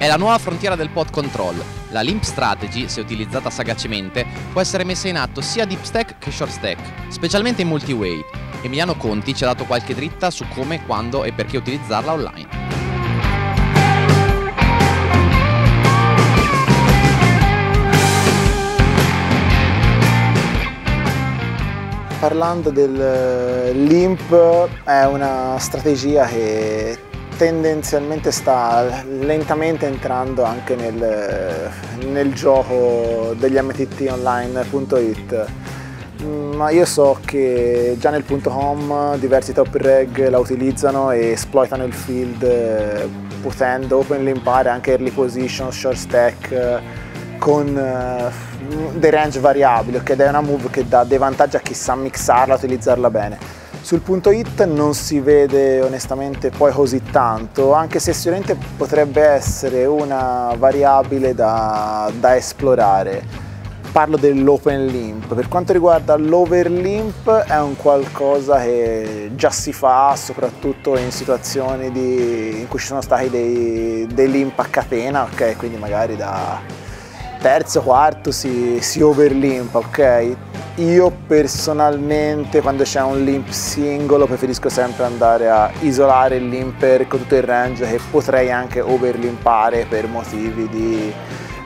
È la nuova frontiera del pod control. La limp strategy, se utilizzata sagacemente, può essere messa in atto sia deep stack che short stack, specialmente in multi-way. Emiliano Conti ci ha dato qualche dritta su come, quando e perché utilizzarla online. Parlando del limp è una strategia che tendenzialmente sta lentamente entrando anche nel, nel gioco degli mttonline.it ma io so che già nel punto .com diversi top reg la utilizzano e esploitano il field eh, potendo open limpare anche early position, short stack eh, con uh, dei range variabili, ok? Ed è una move che dà dei vantaggi a chi sa mixarla, utilizzarla bene. Sul punto hit non si vede onestamente poi così tanto, anche se sicuramente potrebbe essere una variabile da, da esplorare. Parlo dell'open limp, per quanto riguarda l'overlimp è un qualcosa che già si fa soprattutto in situazioni di, in cui ci sono stati dei, dei limp a catena, ok? Quindi magari da terzo, quarto si, si overlimpa, ok? Io personalmente quando c'è un limp singolo preferisco sempre andare a isolare il limper con tutto il range che potrei anche overlimpare per motivi di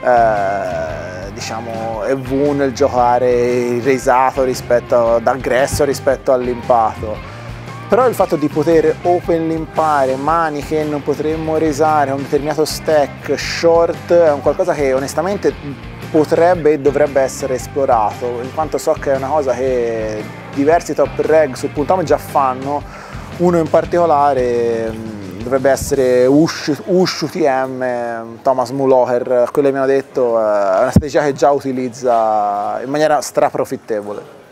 eh, diciamo EV nel giocare il risato rispetto ad aggresso rispetto all'impato però il fatto di poter open limpare mani che non potremmo resare un determinato stack short è un qualcosa che onestamente potrebbe e dovrebbe essere esplorato in quanto so che è una cosa che diversi top reg sul punto già fanno uno in particolare mm, dovrebbe essere Ush, Ush UTM, Thomas Muloher, quello che mi hanno detto, è una strategia che già utilizza in maniera straprofittevole.